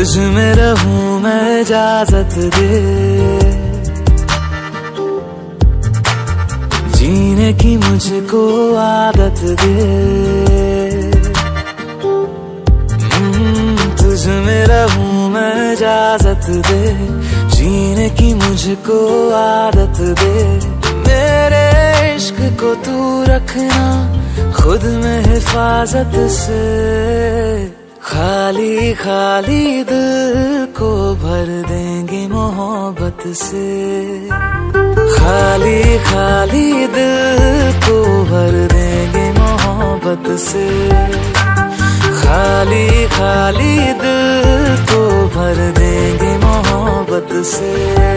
तुझ में रहूँ मैं इजाज़त दे। जीने की मुझको आदत दे। हम्म, तुझ में रहूँ मैं इजाज़त दे। जीने की मुझको आदत दे। मेरे इश्क को तू रखना खुद में हिफाजत से। खाली खाली दिल को भर देंगे मोहब्बत से। खाली खाली दिल को भर देंगे मोहब्बत से। खाली खाली दिल को भर देंगे मोहब्बत से।